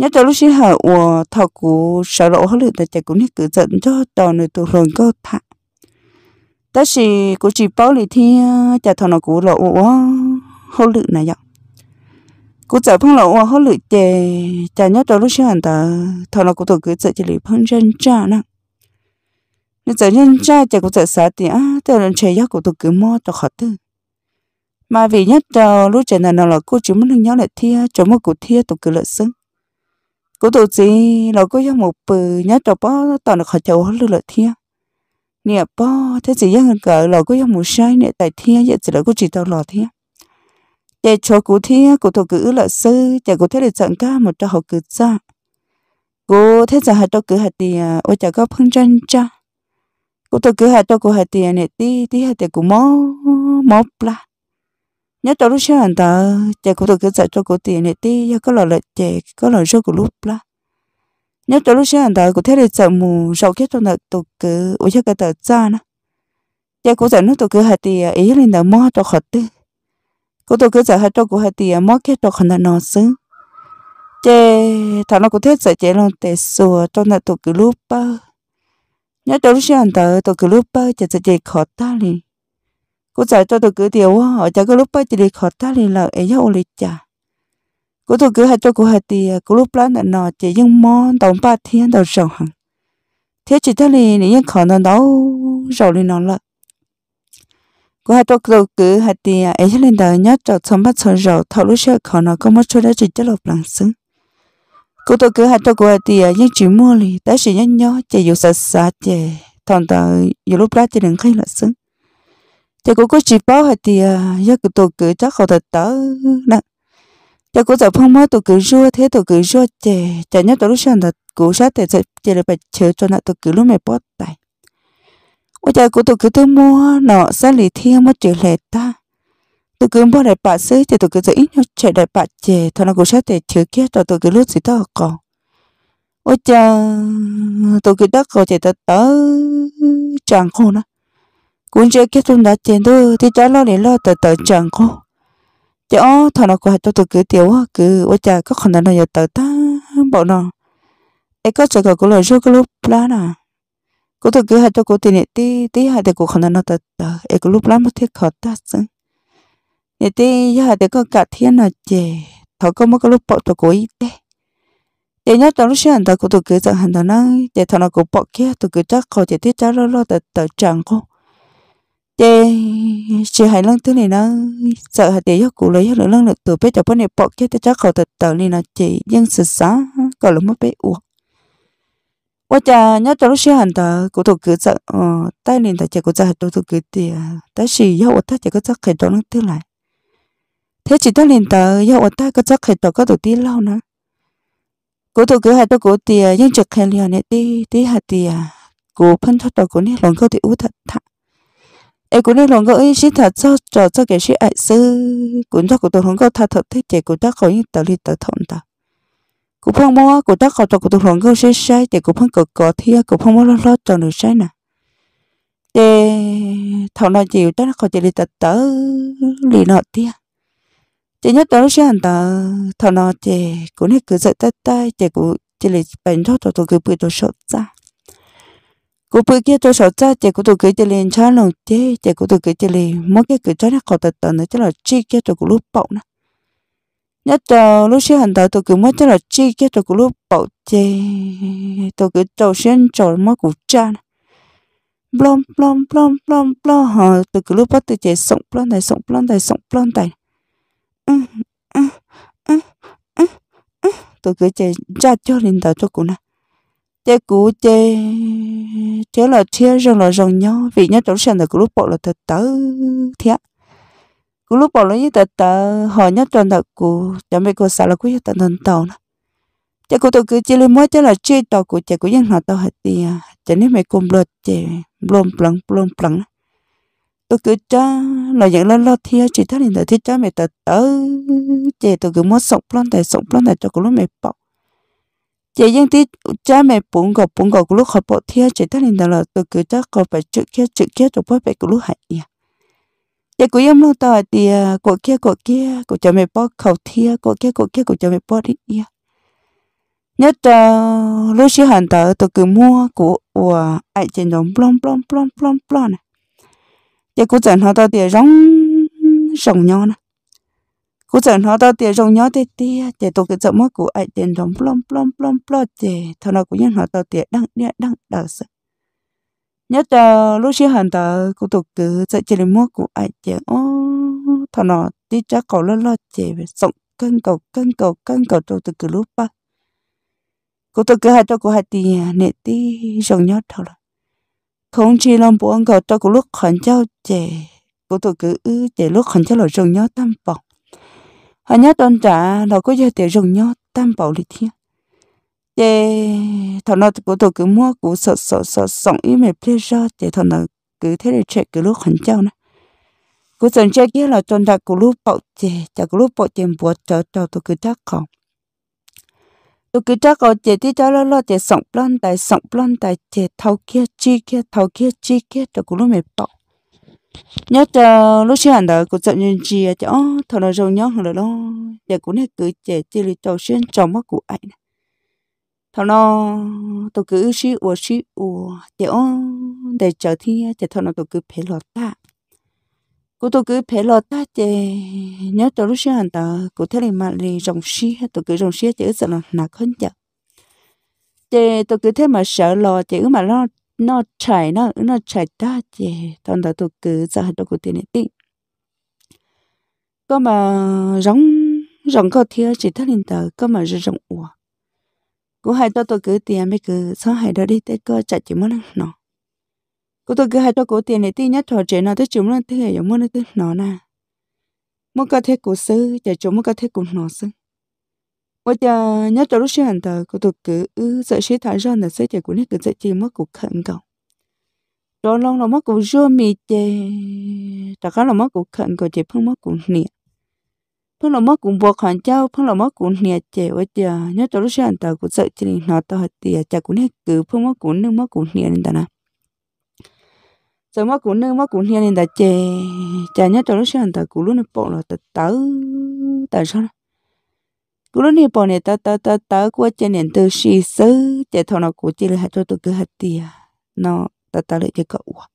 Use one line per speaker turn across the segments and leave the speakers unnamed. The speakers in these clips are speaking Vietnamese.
nhớ cho lúc xưa hở của thọ cũ, sợ lộ hết lượt tại cũng hết cử dẫn cho tàu người tụ rồi cơ thả. Ta chỉ của chỉ bảo lì thi ờ, chả thọ nó cũ lộ hết lượt này vậy cú giờ phong lộ hết lượt chè, chả nhớ cho lúc xưa hẳn ta thọ nó cũ tụ cử dẫn chỉ lì phong chân cha nè nếu giờ nhân cha, chả cũng giờ sát thì à tao lần chơi giác của tụ cử mua cho khó tư. Mà vì nhất cho lúc chơi nào là cô chỉ muốn nhớ lại thia cho một cụ thia tụ cử lợi xứng cô tổ chí là cô yêu một bự, nhớ cho bó, toàn là khỏi chầu hết lợi thiên. Nè bó, thế chỉ dân cỡ là cô giáo một sai nè tại thiên, vậy chỉ là cô chỉ tao lò thiên. Để cho cô thiên cô tổ cử là sư để cô thế để chọn ca một cho học cử ra cô thế giờ hạt tao cử hạt tiền ôi chả có phân tranh cha. Cô tổ cử hạt tao cô hạt tiền nè tí tí hạt tiền cô mó mó pla nhớ cho lúc sáng anh ta chạy của tôi cứ chạy cho cô tiền này tí có lời lại chạy có lời số của lúc la nhớ cho lúc sáng anh ta cũng thấy được chạy mù sau khi tôi nợ tôi cứ ủi cho cái tờ cha nó. Chạy của chạy nó tôi cứ hạt tiền ý lên đầu mò cho khỏi tư. Cô tôi cứ chạy hạt cho của hạt tiền à, mò cái cho khỏi nó xứ. Chạy thằng nó cũng thấy chạy chạy luôn tệ sùa cho nợ tôi cứ lúc bao nhớ cho lúc sáng anh ta tôi cứ lúc bao chạy chạy khỏi ta liền cô giải cho tôi cứ điều họ cho cái lúc bây giờ khó ta liền là ấy nhau lịch chả. Cô tôi cứ hai cho cô hai thì cô lúc lá là nọ chỉ nhưng mò đồng ba thiên đầu sầu hằng thế chỉ ta liền những khó nó đâu rồi liền nó là cô hai tôi cứ hai thì ấy lên đời nhớ cho xong bắt xong rồi thầu lúc sẽ khó nó có mất chỗ đó chỉ cho lộc lằng xứng cô tôi cứ hai cho cô hai thì những chuyện mua liền tới sự nhớ nhớ, chỉ dù sợ sợ, chỉ thằng ta dù lúc lá chỉ đừng khai là xứng thì cũng có chỉ bảo hay thì giờ cái tổ cử chắc họ thật tớ nè chắc cũng giờ phong mới tổ cử rua thế tổ cử rua chè chả nhớ tổ lúc sáng thật cô sát thì chè là phải chờ cho nó tổ cử lúc mày bó tay. Ôi trời cô tổ cử tôi mua nọ xa lì thiên mất chuyện lệ ta. Tổ cử mua lại bạc xứ thì tổ cử giờ ít nhau chạy đại bạc chè thôi nó cô sát thì chờ kia cho tổ cử lúc gì đó còn. Ôi trời tổ cử đất rồi chạy tớ tớ chẳng khô nữa cũng chưa kết thúc đã tiền thôi thì cháu lo để lo tờ tờ chẳng có cháu thằng nó có hạt cho tôi cứ tiểu cứ ôi cha có khả năng nào giờ tờ ta bọn nó ấy có sợ có lời số có lúc lá nè cô tôi cứ hạt cho cô tiền này tí tí hạt thì cô khả năng nó tờ tờ ấy có lúc lá mất thiết khó ta sưng này tí hạt thì có cả thiên là chè thọ có mất cái lúc bọn tôi cố ý đấy để nhớ trong lúc sáng ta cô tôi cứ rằng hành năng để thằng nó cũng bỏ kia tôi cứ chắc khó chỉ thiết cháu lo lo tờ tờ chẳng không chê chị hai lần thứ này nó sợ hạt để cho cụ lấy hết lần được từ bé cho bữa này bỏ cái chắc khẩu thật tờ này nó chỉ dân sự sáng có lúc mới bé uổng. Quá cha, nhớ cho lúc xưa hành tờ cụ thuộc cứ sợ ờ tay liền tờ chị cụ sợ tôi thuộc cứ tiền ờ, tới xì yêu ở ta chị có chắc khẩu đó lần thứ lại. Thế chỉ tay liền tờ yêu ở ta có chắc khẩu đó có tổ tiên lâu nữa. Cụ thuộc cứ hai tôi cụ tiền nhưng trực khởi liền này đi đi hạt tiền ờ, cụ phân thoát đó cụ này lòng câu thì u thật thật ai cũng nên lòng cái sĩ thật, cho cho cho cái sĩ ai sư. Cũng cho cũng tôi không có thật thật thế chỉ cũng ta khỏi những tờ li tờ thọn ta cũng phong mua cũng ta khỏi cho cũng tôi không có sai sai để cũng phong cực cọ thia, cũng phong mua lo lo cho người sai nè. Để thọ nói chịu ta khỏi chỉ li tờ tớ li nọ tia chỉ nhớ tớ sẽ hẳn tờ thọ nói chỉ cũng nên cứ dạy tay tay chỉ cũng chỉ li bệnh cho tôi tôi cứ bị tôi sợ ra cô bữa kia tôi sợ cha chị cô tôi cứ cho lên cha lòng chế chị cô tôi cứ cho lên mỗi cái cái cho nó khó tật tật nữa chứ là chi kia tôi cũng lúc bậu nè nhất là lúc xưa hành tạo tôi cứ mất chứ là chi kia tôi cũng lúc bậu chế tôi cứ trâu xuyên trâu mất cũng cha nè blom blom blom blom blom hả tôi cứ lúc bắt tôi chạy sống blom này sống blom này sống blom này tôi cứ chạy ra cho liền tạo cho cô nè chế cú chế chế là chia rồi là rồng nhau vì nhớ chỗ xem là cái lúc bỏ là thật tớ thiệt cái lúc bỏ là như thật tớ họ nhớ tròn thật cú chẳng biết cô sao là quý tận thần tàu nè chế cú tôi cứ chỉ lên mới chế là chia tàu của chế của dân họ tàu hết đi à. Chế nếu mày cùng lượt chế blom plăng blom plăng tôi cứ cha là những lần lo thiệt chỉ thấy là thiết cha mày thật tớ. Chế tôi cứ muốn sống plăng tại sống plăng tại cho cái lúc mày bỏ chị dân tí cha mẹ bốn gọc bốn gọc lúc họ bỏ thia chị ta nên là tôi cứ chắc có phải chữ kia chữ kia rồi phải cái lúc hại nha. Chị cứ em lo tao thì của kia của kia của cha mẹ bỏ khẩu thia của kia của kia của cha mẹ bỏ đi nha. Nhất là lúc xí hàng tờ, tôi cứ mua của của ai trên đồng, plom plom plom plom plom này giờ cô chẳng họ tao thì rong rong nhau này cô dẫn nó tao tiền rong nhớ tê tê tê tôi cái chậm mua của ai tiền rong plom plom plom plom tê thằng nào cũng nhớ nó tao tiền đăng đăng đăng đăng sợ nhớ tờ lúc xí hàng tờ cô tục cứ chạy chơi mua của ai tiền ô thằng nào đi chắc cầu lo lo tê về sống cân cầu cân cầu cân cầu tôi từ cứ lúc ba cô tôi cứ hai tôi cũng hai tiền nè tí rong nhớ thằng là không chỉ làm bộ ăn cầu tôi cũng lúc khẩn trao trẻ cô tôi cứ ư tê lúc khẩn trao là rong nhớ tam bọc hắn nhớ tôn trả, nó có giờ để rong nhau tam bảo lịch thiên. Để thằng nào cô tôi cứ mua của sợ sợ sợ sống ý mẹ pleasure để thằng nào cứ thế để chạy cứ lúc hẳn trao nè. Cứ dần chơi kia là tôn trả cũng lúc bảo trẻ chả cũng lúc bảo tiền bùa cho cho tôi cứ chắc không. Tôi cứ chắc có chế thì cho lo lo chế sống plan tại sống plan tại chế thâu kia, chi kia thâu kia, chi kia, cho cũng lúc mày bảo nhớ cho lúc xưa anh đó cũng sợ nhân chi à cho thằng nó rồi nhớ hơn đó giờ cũng hết cứ trẻ, chỉ là tàu xuyên trong mắt của anh. Thằng nó tôi cứ xí ủa xí ủa để để chờ thì để thằng nó tôi cứ phải lọt ta. Cô tôi cứ phải lọt ta chè nhớ tôi lúc xưa anh ta cũng thấy là mà lì rồng xí tôi cứ rồng xí chữ sợ là nặng hơn chợ chè tôi cứ thấy mà sợ lo chữ mà lo nó chạy nó nó chạy ta chè thằng đã tôi cứ ra đâu cứ tiền đi có mà rồng rồng có thiếu chỉ thắt lên tờ có mà rồng ủa cô hai tao tôi cứ tiền mấy cứ sao hai đó đi tới có chạy chỉ muốn nó cô tôi cứ hai tao cố tiền này tí nhất thọ chuyện nó tới chúng nó thế hệ giống muốn tới nó nè muốn có thể cô sư chạy chúng muốn có thể cùng nó sư bây giờ nhất cho lúc xưa tờ có tôi cứ ư sợ sĩ thả ra là sẽ để của nước cứ sẽ chỉ mất cuộc khẩn cầu đó long là mất cuộc rô mì chê tất cả là mất cuộc khẩn cầu chỉ phương mất cuộc nè phương là mất cuộc buộc hoàn châu phương là mất cuộc nè chê bây giờ nhớ cho lúc xưa tờ cô sợ chỉ nó tao tiền chả cô nước cứ phương mất cuộc nước mất cuộc nè nên ta nè giờ mất cuộc nên mất cuộc hiện nên ta chè chả nhớ cho lúc sáng ta cũng luôn bỏ là ta tớ tại sao cú lúc này, bọn này ta ta ta ta qua chè nền từ xì xứ chạy thằng nó cú chỉ là cho tôi cứ hạt tiền nó, ta ta lại cho cậu à.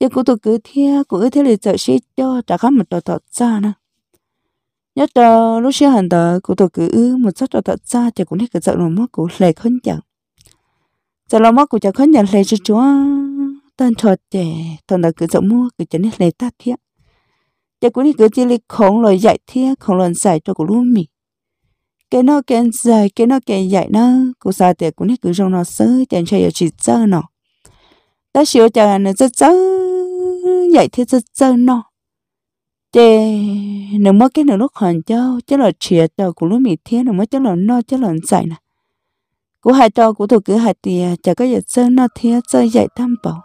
Giờ cú tôi cứ theo cũng thế là sợ xí cho trả khám một tờ tờ xa nè nhớ cho lúc sáng ta cú tôi cứ một số tờ tờ xa chạy cũng thấy cái sợ nó mất cú lệ khấn chẳng sợ nó mất cú chả khấn chẳng lệ cho chúa. Tan trò trẻ, thằng đã cứ sợ mua, cứ cho nên lấy tát thiệt giờ cú này cứ chỉ là khổng lồ dạy thiệt khổng lồ dạy cho cú luôn mì cái nó cái dài, cái nó cái dạy nó cũng sao thì cũng hết cứ trong nó sớm tiền chơi chỉ chơi nó ta xíu chờ nó rất chơi dạy thế rất chơi nó chê nếu mất cái nữa lúc hoàn cho chứ là chia cho của lúc mì thế nếu mất chứ là no chứ là dạy nè. Của hai cho của tôi cứ hai tiền chả có giờ chơi nó thế chơi dạy tham bảo.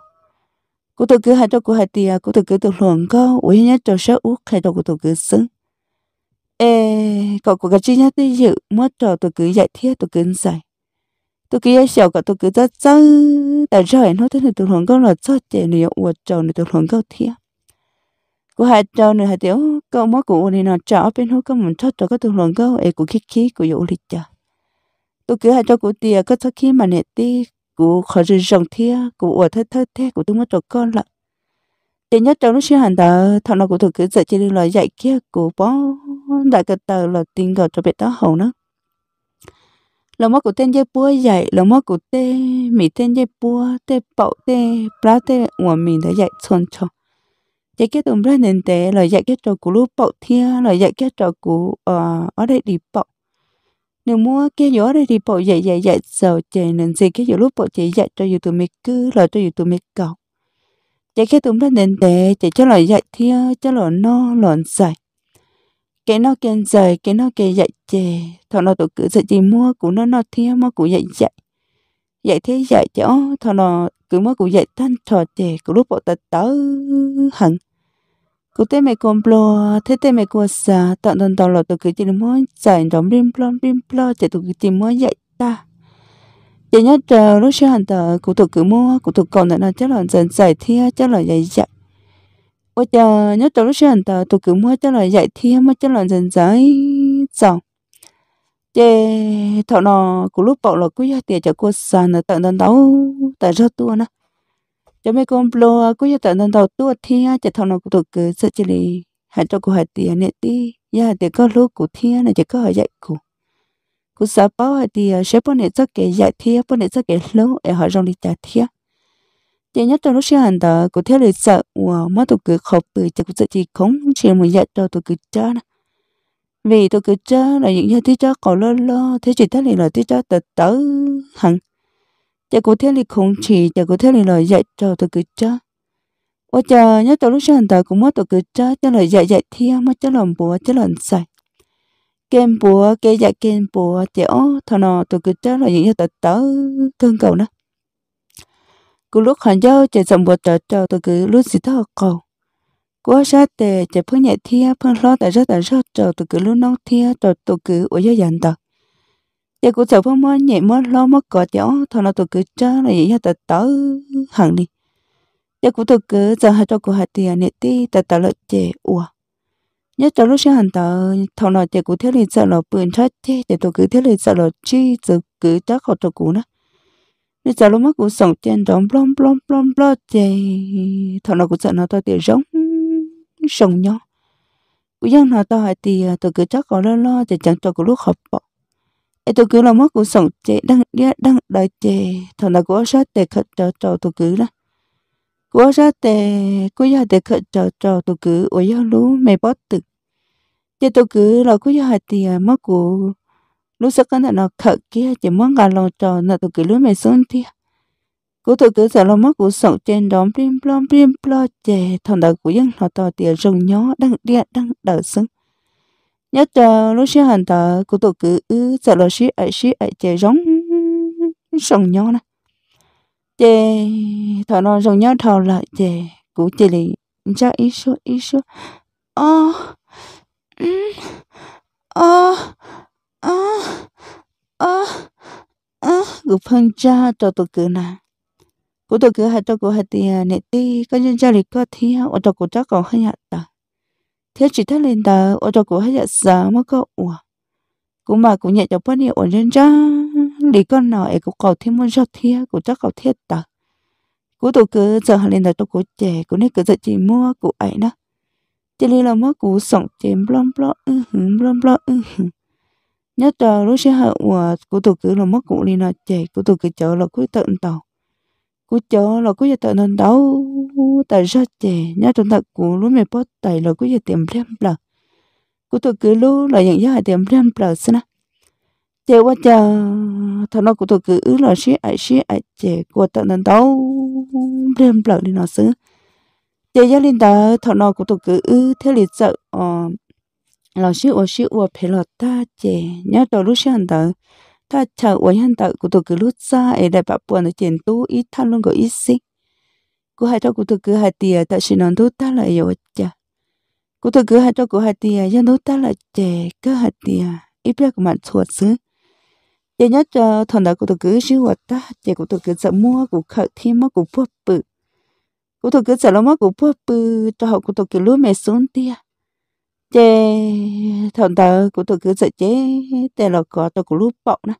Của tôi cứ hai cho của hai tia của tôi cứ tôi luồng có uy nhất cho sợ út hai cho của tôi cứ xứng ê, cậu của cái chi nhá tôi dự mất trò tôi cứ dạy thiết, tôi cứ dạy tôi cứ dạy sẹo cậu, tôi cứ rất rất tại rồi nó thế này? Tôi luồng câu là cho trẻ này ủa trò này, tôi luồng câu thiết cô hai trò này, hai tiểu, cậu mất của này nó trả bên hông có một chút cho cái tôi luồng câu, ê, của khí khí của dụ lịch cha tôi cứ hai trò của tia, có sau khi mà nè ti của khó rừng rong thiết cụ ở thất thất thế của tôi mất trò con lại để nhất trong lúc xưa hẳn tờ, thằng nào của tôi cứ dạy chỉ lời dạy kia của bó đại cái tờ là tình gọi cho bé tá hậu nữa lòng mất của tên dây búa dạy lòng mất của tê mỹ tên dây búa, tê bậu, tê bá tê của mình đã dạy xuân cho. Dạy cái tụi ra nền tế là dạy cái trò của lúc bậu thia là dạy cái trò của ờ, ở đây đi bậu. Nếu mua cái gió đây đi bậu dạy dạy dạy giờ chạy nên gì cái gió lúc bậu chạy dạy cho dù tụi mình cứ là cho dù tụi mình cầu. Dạy cái tụi ra nền để chạy cho lời dạy thia, cho lời no lòn dạy cái nó kén rời, cái nó kén dạy chè thằng nó tụi cứ dạy gì mua, của nó nó thia mua của dạy dạy dạy thế dạy chỗ thằng nó cứ mua của dạy tan trò chè của lúc bộ tật tớ hẳn cụ tên mẹ con blo, thế tên mẹ còn sa tận tận tận là tổ cứ chỉ mua dạy trong bim blo bim blo chạy tổ cứ chỉ mua dạy ta. Chỉ nhớ chờ lúc xưa hành tờ cô tổ cứ mua cô tổ còn là chắc là dần dạy thia, chắc là dạy dạy bây giờ nhớ lúc tôi cứ là dạy mà là nó lúc bảo là cú ya tiền cho cô sàn là tận tận đầu tại sao tua nè. Cho mấy con plo cú ya tận tận đầu tua thi á chế nó cú tụ cứ sợ chỉ li hãy cho cô hãy tiền nè tí. Ya tiền có lúc cú thì là chỉ có hãy dạy của, của sao bảo hãy tiền sẽ bao nè chắc cái dạy thì bao nè chắc cái lâu để họ trong đi trả chỉ nhất trong lúc xưa hành đó có theo lịch sợ và mất tụ cứ khóc bởi chỉ cũng sợ chỉ không chỉ một dạy cho tụ cứ cha nè. Vì tôi cứ cho là những nhà tí cho có lo lo thế chỉ thế này là tí cho tớ tớ hẳn. Chả có thể là không chỉ chả có thể là dạy cho tôi cứ cho và chờ nhớ tôi lúc sáng đó cũng mất tôi cứ cho cho là dạy dạy thiên mất cho làm bùa cho làm sai kem bùa kê dạy kem bùa chả thằng nào tôi cứ cho là những nhà tớ tớ thương cầu nữa cú lúc hẳn dâu chả sầm bùa tớ cho tôi cứ lúc gì đó cầu quá xa tệ chỉ phương nhẹ thia phương lo tại rất tại rất cho tôi cứ luôn nông thia cho tôi cứ ở dưới dàn tờ chỉ cú sợ phương mơ nhẹ mơ lo mơ cọ chéo thôi nó tôi cứ cho là vậy cho tụi tớ hẳn đi chỉ cũng cứ giờ hai cho hai tiền nè tí tụi tớ lợi chè ủa nhớ cho lúc sáng tờ thằng nào chỉ cú thiếu liền sợ lọ bươn chết thế để tôi cứ thiếu liền sợ lọ chi từ cứ chắc họ tụi cũ nữa nó giờ lúc mất cũng sống trên đó blom blom blom blom chè thằng nào cũng sợ nó to tiền giống sống nhau cũng dân nào to thì à, tôi cứ chắc có lo lo thì chẳng cho cú lúc học bỏ ấy tôi cứ là mất cũng sống chế đang đĩa đang đợi chế thằng nào cũng sát để khất cho cho tôi cứ là cũng sát để cũng giờ để khất cho cho tôi cứ ôi giờ lú mày bớt tự chế tôi cứ là cứ giờ hay thì mất cũng lúc sau cái nào khở kia, chỉ muốn gà lòng trò là tôi cứ lúc mày xuống thì cú tôi cứ sợ lo mất cú sợ trên đó plim plom plim plo chè thằng đó cú dân họ tò tiền rồng nhó đang đi đang đợi sưng. Nhớ chờ lúc xưa hành tờ cú tôi cứ ư sợ lo xí ấy xí ấy chè giống rồng nhó nè. Chè thằng nó rồng nhó thầu lại chè cú chè lì cha ý số ý số. Ơ ơ ơ ơ ơ cú phân à, cha cho tôi cứ nè cô tôi cứ hai tôi cứ hai tiền nè ti có nhân gia lịch có thi ở tôi cô chắc còn hay nhặt ta thế chỉ thấy lên tờ ở tôi cô hay nhặt giờ mới có ủa. Cũng mà cũng nhặt cho bao nhiêu ở nhân gia lịch con nào ấy cũng cầu thêm một cho thi cũng chắc cầu thiết ta cô tôi cứ giờ hai lên tờ tôi cô trẻ, cô này cứ giờ chỉ mua cô ấy đó. Chỉ là mua cô sống chém, blom blom ừ hử, blom blom ừ hử nhớ tờ lúc sẽ hậu của tôi cứ là mất cụ đi nó trẻ của tôi cứ chờ là cuối tận tàu. Của chợ là cuối giờ tận tàu tại ra chè nhất trong thật của lúc mẹ bớt tay là cuối giờ tiệm lem bờ của tôi cứ lúc là những giá tiệm lem bờ xin chè quá chờ thằng nó của tôi cứ là xí ai xí ai chè của tận tận đấu lem bờ đi nó xứ. Chè gia linh tờ, thằng nó của tôi cứ thế lịch sợ ờ, ờ là xí ở xí ở phải ta chè nhá đầu lúc sáng ta ta chờ ở hiện tại của tôi cứ lút ra ở đây bà buồn ở trên tu ít thằng luôn có ít xí cô hai cho cô tôi cứ hai tia tại sao nó tu ta lại rồi chả cô tôi cứ hai cho cô hai tia cho tu ta lại chè cái hai tia ít biết của bạn chuột xứ để nhớ cho thằng đó cô tôi cứ xíu vật ta chè cô tôi cứ sợ mua của khởi thêm mua của bự cô tôi cứ sợ nó mua của bự cho họ cô tôi cứ lúa mẹ xuống tia chế thằng ta cũng tôi cứ sợ chế tê là có tôi cũng lúc bọc nè.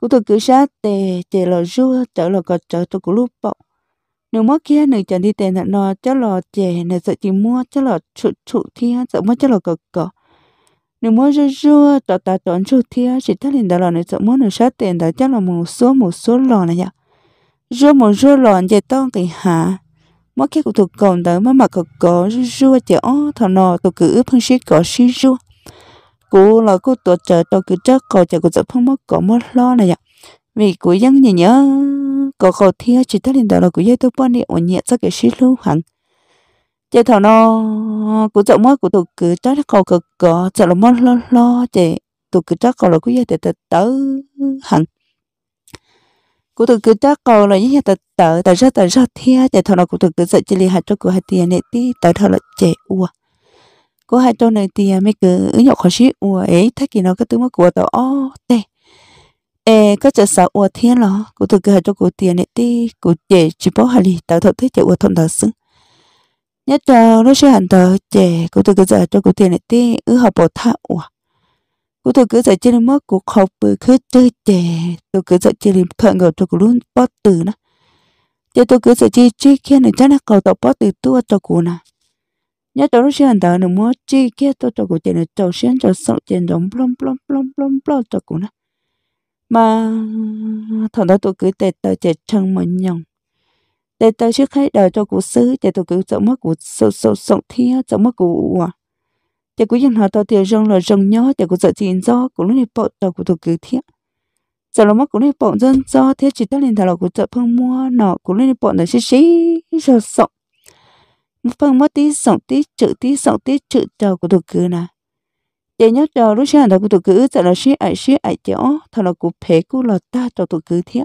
Cũng tôi cứ sát tê chế là rua chở là có chở tôi cũng lúc bọc nếu mất kia người chẳng đi tiền là nó cho là chế này sợ chỉ mua cho là trụ trụ thiên sợ mất cho là có có nếu mua rua rua tao ta chọn trụ thiên chỉ thấy liền đó là này sợ mua nữa sát tiền đó chắc là một số một số lò này nhá rua một rua lò chế to cái hả? Mỗi khi của còn đó mà mà có có rua chở thằng nào tôi cứ phân xí có xí rua cô là cô tụi chờ tôi cứ chắc có chờ cô tập phân mất có mất lo này ạ. Vì cô dân nhỉ nhớ có khó thia chỉ thấy lên đó là cô dây tôi bao ổn nhẹ cho cái xí lưu hẳn. Chơi thằng nó cô chọn mất của tôi cứ chắc có cực có chờ là mất lo lo chứ tôi cứ chắc có là cô dây tới tới hẳn cụ tự cứ chắc cầu là những tờ tờ tờ rất tờ rất thia để thằng nào cụ tự cứ sợ chỉ li hạt cho cụ hạt tiền này tí tờ thằng là trẻ ua. Cụ hạt cho này tiền mấy cứ ứng nhọc khó xí ua ấy thay kỳ nó cái thứ mà của tờ ô tê ê, có chờ sợ ua thiên lo cụ tự cứ hạt cho cụ tiền này tí cụ trẻ chỉ bảo hạt li tờ thằng thấy trẻ ua thằng tờ xứng nhất là nó sẽ hẳn tờ trẻ cụ tự cứ sợ cho cụ tiền này tí, ứ học bộ thạ ua cô tôi cứ dạy chơi mất cú học bởi cứ chơi chè tôi cứ dạy chơi thuận ngờ cho cô luôn bắt từ nó. Cho tôi cứ dạy chơi chơi kia này chắc là cầu tập bắt từ tua cho cô nè. Nhớ tôi lúc xưa đó nó mua chơi kia tôi cho cô chơi nó cho xuyên cho sợ chơi giống, plom plom plom plom plom cho cô nè. Mà, thằng đó tôi cứ tệ tờ chạy chân mà nhồng tệ tờ trước khách đời cho cô xứ, để tôi cứ sợ mất của sợ sợ sợ thiên sợ mất cú à để cú dân họ tao tiền rong là rong nhó để cú sợ tiền do cú lúc này bỏ tao cú tôi cứ thiên giờ là mất cú này bỏ dân do thế, chỉ ta lên thằng là cú sợ phong mua nọ cú lúc này bỏ là xí xí, sợ sợ. Phong mất tí, sợ tí, chữ tí, sợ tí, chữ cho cú tôi cứ nè. Để nhớ cho lúc sáng đó tụi cứ giờ là xí ai xí ai chéo thằng là cụ phê cụ là ta, cho tụi cứ thế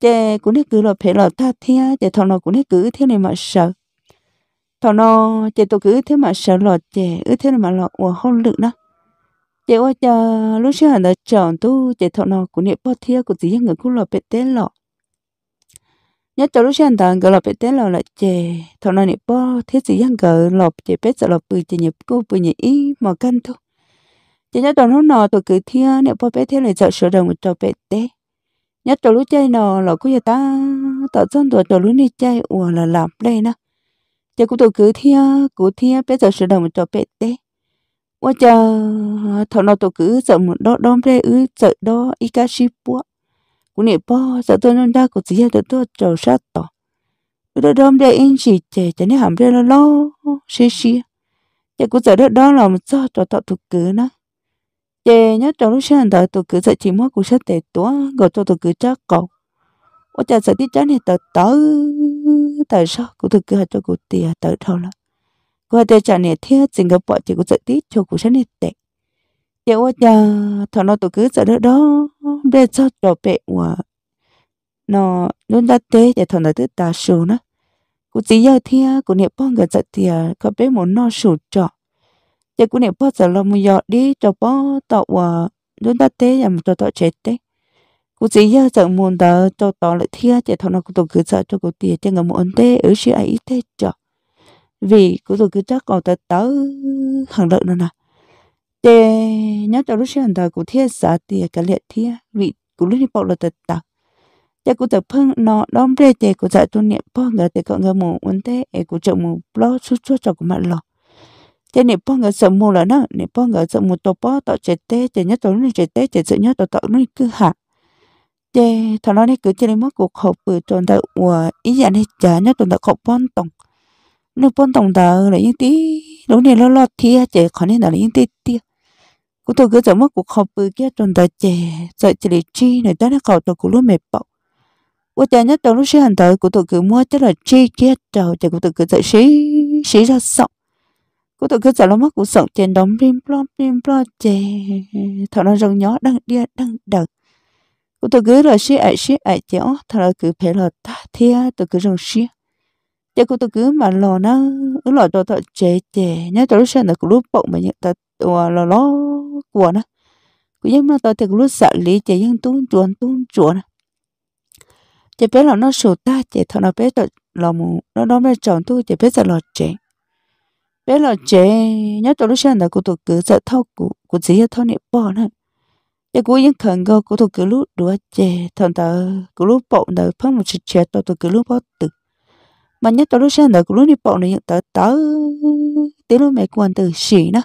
để cụ này cứ là phê là ta thế để thằng nó cụ này cứ thế này mà sợ thọ nó, chị tôi cứ thế mà sợ lọt chị ứ thế mà lọt của không lự đó. Chị qua chờ, lúc xưa là chọn tu chị thọ nó của niệm bao thiê của tí người cũng lọt bể tế lọt nhất cho lúc xưa là người lọt bể tế lọt là chị thọ nó niệm bao thiê tí người lọt chị bết sợ lọt bự chị nhập cô, bự nhị ý mà căn thôi. Chị nhớ toàn lúc nọ tôi cứ thiê niệm bao bể thế là sợ sợ đồng cho bể tế. Nhất cho lúc chơi nọ lọt cũng vậy ta tạo dân tuổi cho lúc đi chơi. Ủa, là làm đây nữa chỉ cũng tôi cứ thia cứ thia, bây giờ sửa đồng cho bé tê. Qua chờ thọ nó tôi cứ sợ một đó đom đây ư, sợ đó ít cá ship búa cũng nè bao sợ tôi nó đa cũng chỉ là tôi trò sát tỏ đó đom đây in chỉ chè cho nên hàm đây nó lo xí xí chỉ cũng sợ đó đó là một sao cho tao tôi cứ nó. Chè nhớ trong lúc sáng đợi tụi cứ sợ chỉ mất cũng sẽ tệ tua, gọi cho tôi cứ chắc cậu ở cha sẽ đi chán thì tớ tớ tại à, sao cũng tụi cứ cho cụ tiền tớ thôi là qua đây cha này thiết chính cái bọn chị cũng dạy tí cho cụ sẽ này tệ. Chị ở cha thằng nó tụi cứ dạy đó đó. Bây giờ cho bệ và nó luôn đã tế để thằng nó tự ta sưu nó cụ chỉ giờ thia à, cụ niệm bao người dạy tiền à, có bé muốn nó sưu trọ giờ cũng niệm bao giờ là một giờ đi cho bao tàu à chúng ta té là một tàu tàu chết đấy cũng chỉ giờ giờ muốn tàu cho tỏ lại thia chỉ thằng nào cũng tàu cứ sợ cho cô tiền cho người muốn thế ở xí ấy thế cho vì cũng tàu cứ chắc còn tới tàu hàng lợi nữa nè. Để nhớ cho lúc sáng tàu cũng thia sợ tiền cái liệt thia vì cũng lúc đi bảo là tàu tàu để cũng tàu phân nó đom bê để cũng dạy tu niệm bao người để cậu người muốn thế để cũng chọn một lo chút chút cho cũng mà lo thế này bao người sợ mua là nó này bao người sợ mua tổ bao tạo chế tê chế nhất tổ này chế tê chế sợ nhớ tổ tạo nó cứ hạ chế thằng nó này cứ chơi mất cuộc họp bự tròn tờ và ý dạng này trả nhớ tròn tờ khóc bón tổng nó bón tổng tờ là những tí lúc này nó lo thia chế khỏi nên là những tí tia cũng tôi cứ chọn mất cuộc họp bự kia tròn tờ chế sợ chế chi, này đó nó khẩu tờ của lúc mệt bọc và chả nhớ tròn lúc xí hành tờ của tôi cứ mua chắc là chi kia trầu chế của tôi cứ sợ xí xí ra sợ cô tôi cứ sợ nó mất cũng sợ trên đống pin plom pin plom chế thọ nó rong nhỏ đang đi đang đợt cô tụi cứ là xí ai xí ai chéo thọ nó cứ phải là ta thia tụi cứ rong xí. Chứ cô tụi cứ mà lò nó, cứ lò đồ thọ chè chè. Nhớ tụi lúc sáng là cứ lúc bụng mà nhận ta tụi à, là nó của nó. Cứ giống nó tụi thì lúc sợ lý chè dân tuôn chuồn tuôn chuồn. Chè bé là nó sụt ta chè thọ nó bé tụi lò mù, nó đóng ra tròn tu chè bé sợ lò chè. Bé là trẻ nhớ tôi lúc sáng là cô tôi cứ sợ thâu cụ cụ chỉ là thâu nè bỏ nữa để cô những cứ lúc đùa trẻ thằng ta lúc chút trẻ tôi tôi cứ mà nhớ tôi lúc sáng là cô đi này những tờ tớ tới lúc mẹ quan từ xỉ nữa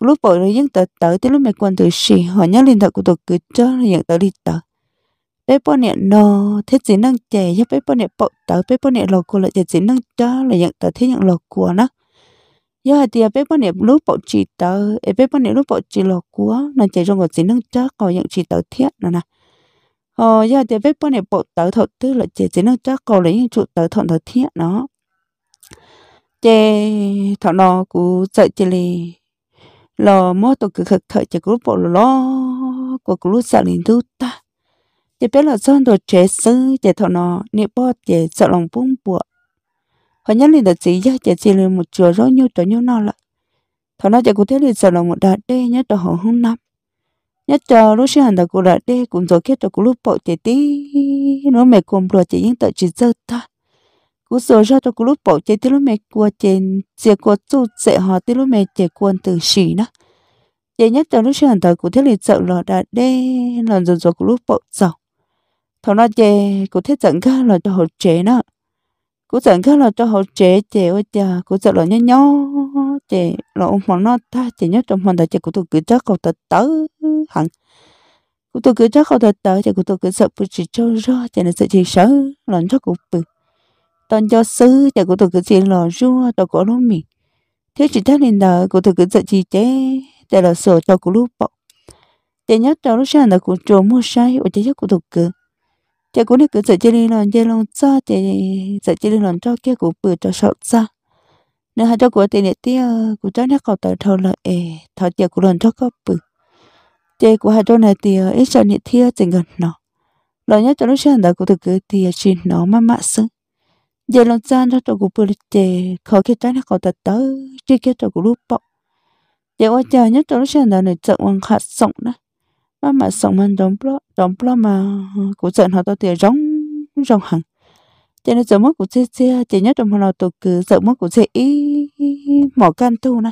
lúc bỏ này những tờ tớ tới lúc mẹ quan từ xỉ họ nhớ lên thật của tôi cứ cho là những tờ đi tờ. Bé bỏ nè nó thế chỉ năng trẻ cho bé bỏ nè bỏ tớ bé bỏ nè lò của lại chỉ năng cho là những tờ, thế những lò của nó giờ thì bé bọn này lúc bộ chỉ tờ bé bọn này lúc bọn chỉ lọ cua nó chạy trong cái gì nâng chắc còn những chỉ tớ thiết nữa nè. Ờ giờ thì bé bọn này bọn tớ thật tư là chỉ chỉ nâng chắc còn lấy những trụ tớ thật thật thiết nó chê thọ nó cũng chạy chê lì, lò mò tổ cực khởi thợ chỉ lúc bộ lo của cú lúc sợ liền tu ta. Chê bé là sơn đồ chế sư chê thọ nó niệm bó chê sợ lòng bung bùa họ nhớ lên được gì giờ chỉ chỉ lên một chùa rồi nhiêu chỗ nhiêu nào lại thằng nó chỉ có thể lên sợ là một đạt đê nhớ cho họ không nắm nhớ cho lúc sinh hành là của đạt đê cũng rồi kết cho của lúc bộ chỉ tí nó mẹ cùng rồi chỉ những tờ chỉ giờ ta cú rồi ra cho của lúc bộ chỉ tí lúc mẹ qua trên chỉ qua tu sẽ họ tí lúc mẹ chỉ quân từ xỉ đó. Chỉ nhớ cho lúc sinh sáng tờ cụ thế lên sợ là đã đê, lần rồi rồi cụ lúc bộ dầu thằng nó chỉ có thế dẫn ra là cho họ chế nó cú dẫn khác là cho họ chế chế ôi chà cú sợ là nhớ nhớ chế là ông mà nó ta chế nhất trong mình là chế cú tôi cứ chắc cậu ta tớ hẳn. Cú tôi cứ chắc cậu ta tớ chế cú tôi cứ sợ bự chỉ cho ra chế là sợ chỉ sợ lần cho cụ bự. Toàn cho sư chế cú tôi cứ chỉ là rua tao có lúc mình thế chỉ thấy lên đời cú tôi cứ sợ chỉ chế chế là sợ cho cụ lúc bọc chế nhớ cho lúc sáng là cú trộm mua sai ôi chế cú tôi cứ chè cụ này cứ sợ chỉ lên lần chỉ lòng xa chè sợ chỉ lên lần cho kia cụ bự cho sợ xa. Nếu hai cho cụ tiền để tia cụ cho nó cầu tới thâu là ê thầu chè cụ cho có bự. Chè cụ hai ờ, cho này tia ít cho này thia chừng gần nó. Lời nhớ cho nó xem là cụ tôi cứ tia xin nó mà mạ sưng giờ lần nó cho tôi bự chè khó cái trái nó cầu tới tới, chỉ cái cho cũng lúc bỏ giờ qua chờ nhất cho nó xem là này chợ hoàng hạt sống đó mà mà sống mình đóng blo đóng blo mà ờ, cụ trận họ tôi tiền rong rong hằng cho nên giờ mất của xe xe chỉ nhất trong họ tôi cứ giờ mất của xe ý mỏ can thu nè.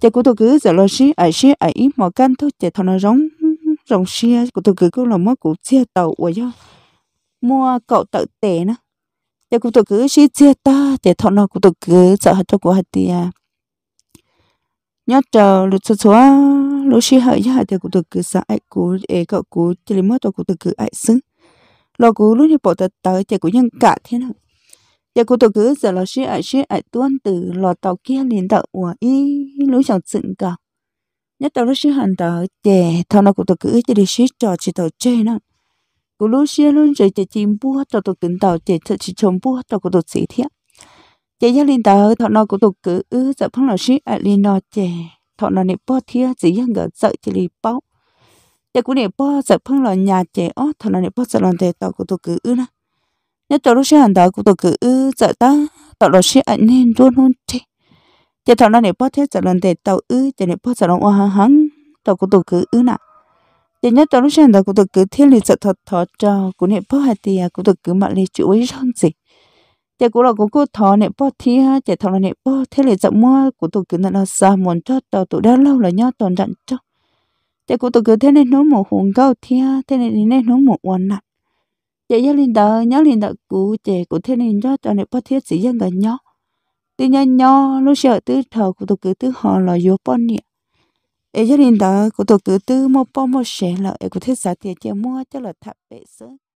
Chỉ của tôi cứ giờ lo xí, ai xí, ai ý, mỏ can thu chỉ thằng nó rong rong xe của tôi cứ cứ là mất của xe tàu của do mua cậu tự tệ nè. Chỉ của tôi cứ xí xe ta chỉ thằng nó của tôi cứ giờ cho của hạt tiền nhớ chờ lúc số số lúc xí hại hại thì cũng được cứ sợ ai cũng ế, cậu cũng chỉ là mất tôi cũng được cứ ai xứng lo cũng lúc như bộ tờ tới thì cũng nhân cả thế nào. Giờ cô tôi cứ giờ lo xí ai xí ai tuân từ lo tàu kia liền tàu của ý lúc chẳng dựng cả. Nhất tàu lúc xí hành tàu chè, thằng nó cũng được cứ chỉ đi xí trò chỉ tàu chè nữa cô lúc xí luôn rồi chỉ chim bua tàu tàu tính tàu chè thật chỉ chôm bua tàu cũng được xí thiệt chị gia liên tờ thọ nó cũng tục cứ ư phong là sĩ ai liên nó chè thọ nó nè po thia chỉ yên gỡ sợ chỉ li bao chị cũng nè po sợ phăng là nhà chè ó, thọ nó nè po sợ lần tè tao cũng tôi cứ ư na nhớ tàu lúc xe hàng tàu cũng tôi cứ ư sợ ta tao là xe ở nên luôn luôn chè chị thọ nó nè po thế sợ lần tè tao ư chị nè po sợ lòng hoa hăng tao cũng tôi cứ ư na chị nhớ tàu lúc xe hàng tàu cũng tôi cứ thiên li sợ thật thọ cho cũng nè po hai tia cũng tôi cứ mặc li chuối rong gì chỉ cũng là cũng có thọ này bỏ thi ha chỉ thọ này bỏ thế là dặm mua của tôi cứ là sao muốn cho tàu tụi đã lâu là nhớ toàn dặn cho. Chỉ của tôi cứ thế này nó một hồn cao thi ha, thế này nên nó một hoàn nặng. Chỉ nhớ linh đạo nhớ linh đạo cũ chỉ của thế này cho tàu này bỏ thiết chỉ dân gần nhớ. Tuy nhiên nhớ, lúc sợ tư thọ của tôi cứ tư họ là vô bọn nhỉ ấy cho linh đạo của tôi cứ tư một bao một xe là ấy của thiết giả tiền chỉ mua cho là thập bệ sớm